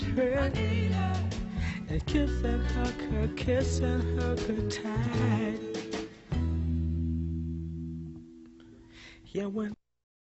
children and kiss and hug her, kiss and hug her tight. Yeah, when